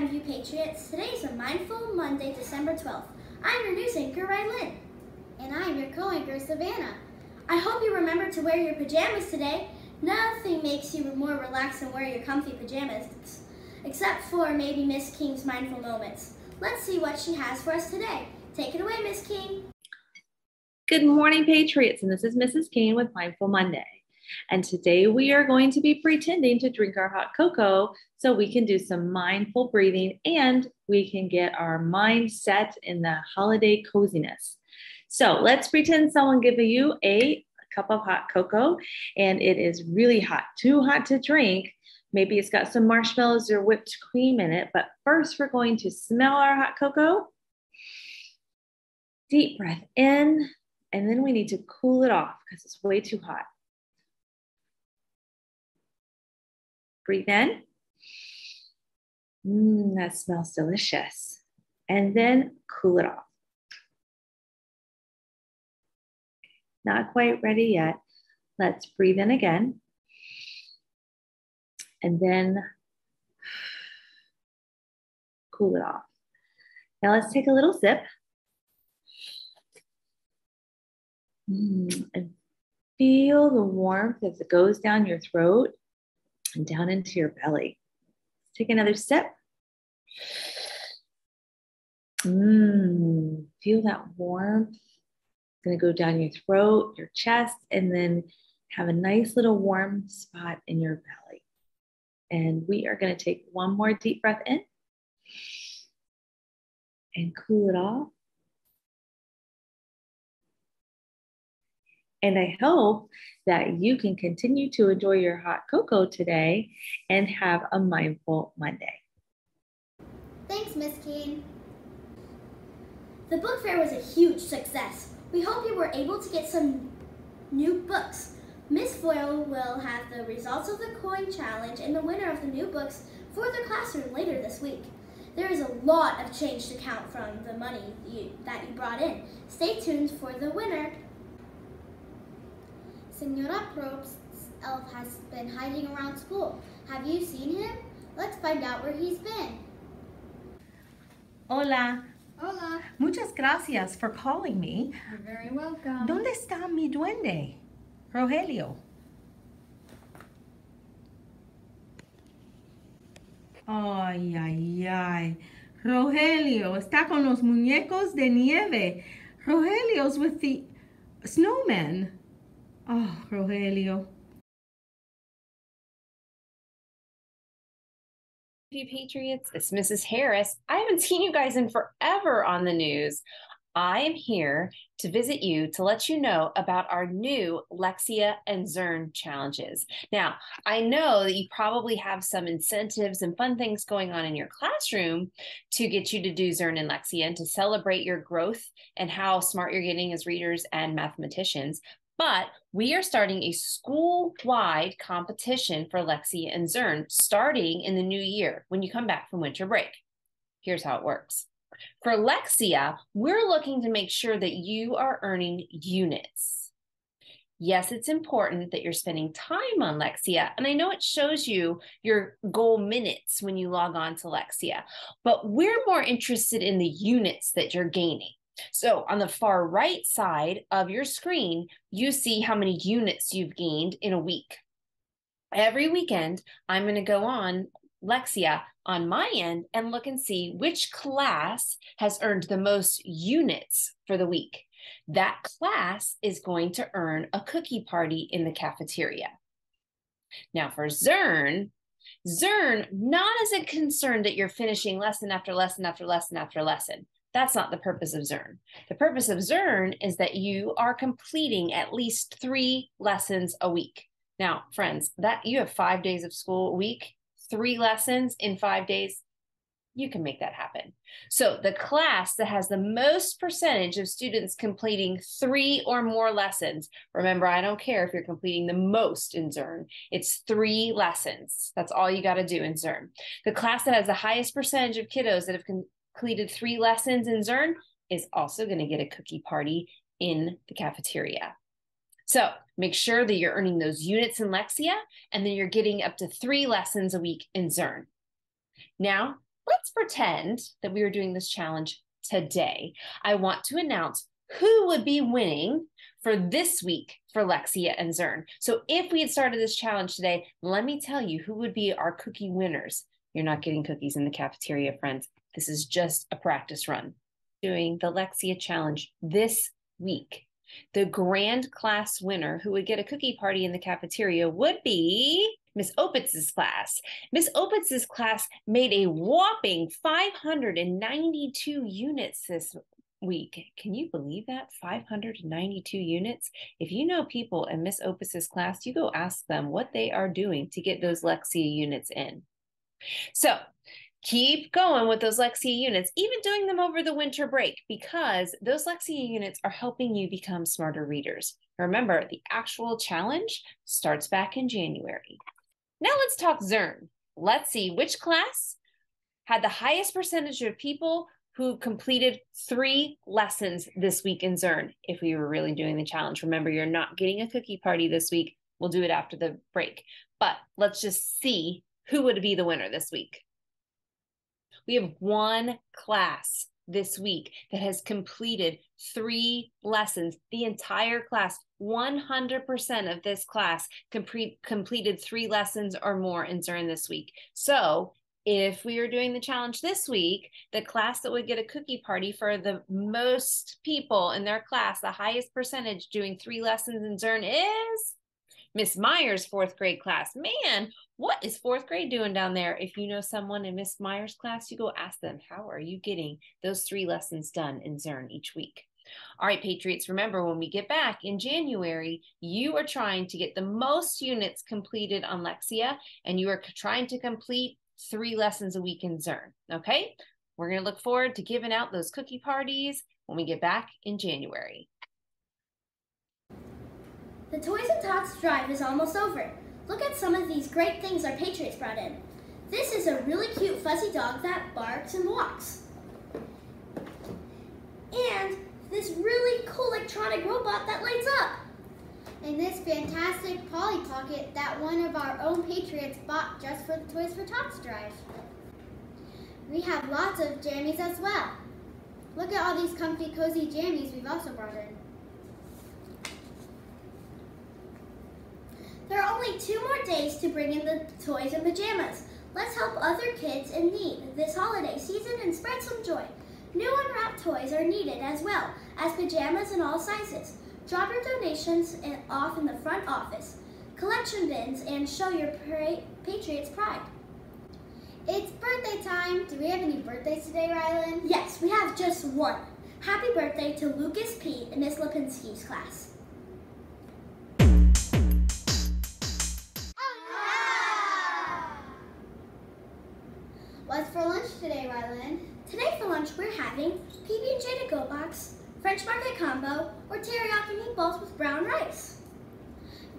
Mindview Patriots. Today is a Mindful Monday, December 12th. I'm your news anchor, Rylin. And I'm your co-anchor, Savannah. I hope you remember to wear your pajamas today. Nothing makes you more relaxed than wearing your comfy pajamas, except for maybe Miss King's mindful moments. Let's see what she has for us today. Take it away, Miss King. Good morning, Patriots, and this is Mrs. King with Mindful Monday. And today we are going to be pretending to drink our hot cocoa so we can do some mindful breathing and we can get our mind set in the holiday coziness. So let's pretend someone gave you a cup of hot cocoa and it is really hot, too hot to drink. Maybe it's got some marshmallows or whipped cream in it, but first we're going to smell our hot cocoa. Deep breath in, and then we need to cool it off because it's way too hot. Breathe in. Mmm, that smells delicious. And then cool it off. Not quite ready yet. Let's breathe in again. And then cool it off. Now let's take a little sip. Mm, and feel the warmth as it goes down your throat and down into your belly. Take another sip. Mmm, feel that warmth. It's going to go down your throat, your chest, and then have a nice little warm spot in your belly. And we are going to take one more deep breath in and cool it off. And I hope that you can continue to enjoy your hot cocoa today and have a mindful Monday. Thanks, Miss King. The book fair was a huge success. We hope you were able to get some new books. Miss Foyle will have the results of the coin challenge and the winner of the new books for their classroom later this week. There is a lot of change to count from the money you, that you brought in. Stay tuned for the winner Senora Probst's elf has been hiding around school. Have you seen him? Let's find out where he's been. Hola. Hola. Muchas gracias for calling me. You're very welcome. ¿Dónde está mi duende? Rogelio. Ay, ay, ay. Rogelio está con los muñecos de nieve. Rogelio's with the snowmen. Oh, Rogelio. you Patriots, it's Mrs. Harris. I haven't seen you guys in forever on the news. I am here to visit you to let you know about our new Lexia and Zearn challenges. Now, I know that you probably have some incentives and fun things going on in your classroom to get you to do Zearn and Lexia and to celebrate your growth and how smart you're getting as readers and mathematicians. But we are starting a school wide competition for Lexia and Zearn starting in the new year when you come back from winter break. Here's how it works. For Lexia, we're looking to make sure that you are earning units. Yes, it's important that you're spending time on Lexia. And I know it shows you your goal minutes when you log on to Lexia, but we're more interested in the units that you're gaining. So on the far right side of your screen, you see how many units you've gained in a week. Every weekend, I'm going to go on Lexia on my end and look and see which class has earned the most units for the week. That class is going to earn a cookie party in the cafeteria. Now for Zearn, Zearn not as a concern that you're finishing lesson after lesson after lesson after lesson. That's not the purpose of Zearn. The purpose of Zearn is that you are completing at least three lessons a week. Now, friends, that you have five days of school a week, three lessons in five days, you can make that happen. So the class that has the most percentage of students completing three or more lessons, remember, I don't care if you're completing the most in Zearn, it's three lessons. That's all you got to do in Zearn. The class that has the highest percentage of kiddos that have completed three lessons in Zearn is also going to get a cookie party in the cafeteria. So make sure that you're earning those units in Lexia and then you're getting up to three lessons a week in Zearn. Now, let's pretend that we are doing this challenge today. I want to announce who would be winning for this week for Lexia and Zearn. So if we had started this challenge today, let me tell you who would be our cookie winners. You're not getting cookies in the cafeteria, friends. This is just a practice run. Doing the Lexia challenge this week. The grand class winner who would get a cookie party in the cafeteria would be Miss Opitz's class. Miss Opitz's class made a whopping 592 units this week. Can you believe that? 592 units. If you know people in Miss Opitz's class, you go ask them what they are doing to get those Lexia units in. So keep going with those Lexia units, even doing them over the winter break, because those Lexia units are helping you become smarter readers. Remember, the actual challenge starts back in January. Now let's talk Zearn. Let's see which class had the highest percentage of people who completed three lessons this week in Zearn if we were really doing the challenge. Remember, you're not getting a cookie party this week. We'll do it after the break. But let's just see who would be the winner this week. We have one class this week that has completed three lessons. The entire class, 100% of this class complete, completed three lessons or more in Zearn this week. So if we are doing the challenge this week, the class that would get a cookie party for the most people in their class, the highest percentage doing three lessons in Zearn is Miss Myers' fourth grade class. Man, what is fourth grade doing down there? If you know someone in Miss Myers' class, you go ask them, how are you getting those three lessons done in Zearn each week? All right, Patriots, remember when we get back in January, you are trying to get the most units completed on Lexia, and you are trying to complete three lessons a week in Zearn. Okay, we're going to look forward to giving out those cookie parties when we get back in January. The Toys and Tots drive is almost over. Look at some of these great things our Patriots brought in. This is a really cute fuzzy dog that barks and walks. And this really cool electronic robot that lights up. And this fantastic Polly Pocket that one of our own Patriots bought just for the Toys for Tots drive. We have lots of jammies as well. Look at all these comfy, cozy jammies we've also brought in. There are only two more days to bring in the toys and pajamas. Let's help other kids in need this holiday season and spread some joy. New unwrapped toys are needed as well as pajamas in all sizes. Drop your donations off in the front office, collection bins, and show your Patriots pride. It's birthday time. Do we have any birthdays today, Rylan? Yes, we have just one. Happy birthday to Lucas P. in Miss Lipinski's class. We're having PB&J to go box, French market combo, or teriyaki meatballs with brown rice.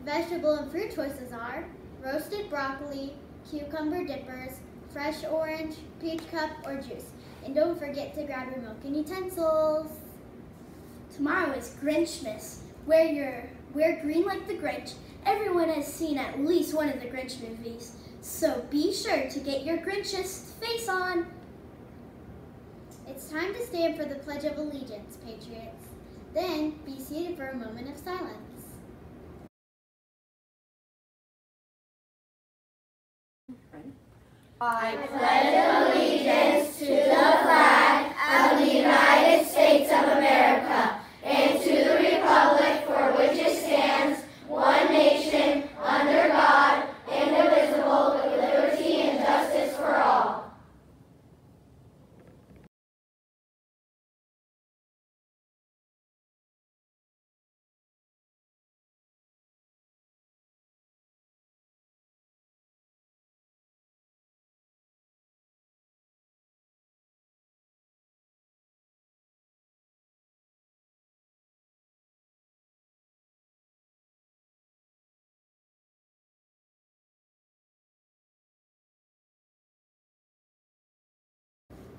Vegetable and fruit choices are roasted broccoli, cucumber dippers, fresh orange, peach cup, or juice. And don't forget to grab your milk and utensils. Tomorrow is Grinchmas. Wear your wear green like the Grinch. Everyone has seen at least one of the Grinch movies. So be sure to get your Grinchest face on. It's time to stand for the Pledge of Allegiance, Patriots. Then be seated for a moment of silence. I pledge allegiance to the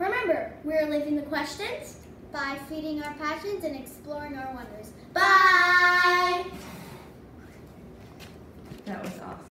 Remember, we're living the questions by feeding our passions and exploring our wonders. Bye! That was awesome.